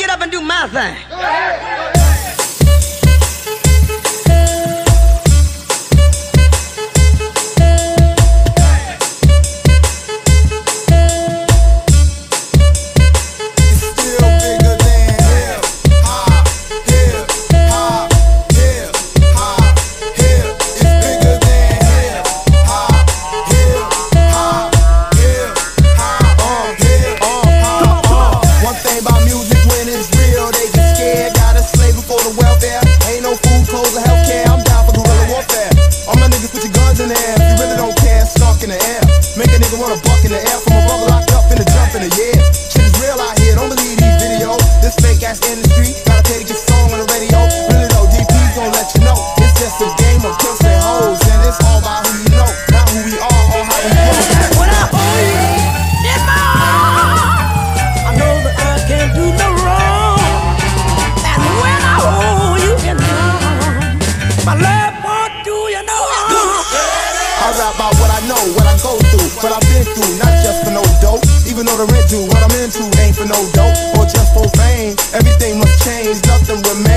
get up and do my thing. In the air. You really don't care, snark in the air. Make a nigga wanna buck in the air from a brother locked up in the jump in the air. Shit is real out here, don't believe these videos. This fake ass industry, gotta pay to get song on the radio. I rap about what I know, what I go through, what I've been through, not just for no dope. Even though the rent due, what I'm into ain't for no dope or just for fame. Everything must change, nothing remains